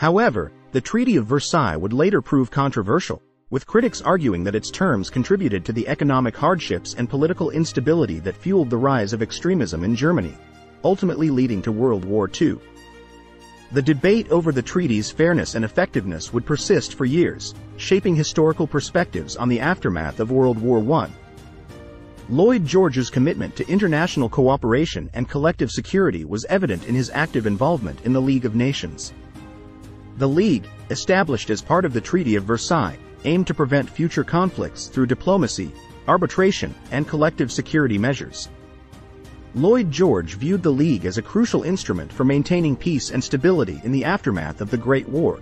However, the Treaty of Versailles would later prove controversial, with critics arguing that its terms contributed to the economic hardships and political instability that fueled the rise of extremism in Germany, ultimately leading to World War II. The debate over the treaty's fairness and effectiveness would persist for years, shaping historical perspectives on the aftermath of World War I. Lloyd George's commitment to international cooperation and collective security was evident in his active involvement in the League of Nations. The League, established as part of the Treaty of Versailles, aimed to prevent future conflicts through diplomacy, arbitration, and collective security measures. Lloyd George viewed the League as a crucial instrument for maintaining peace and stability in the aftermath of the Great War,